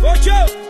Forte!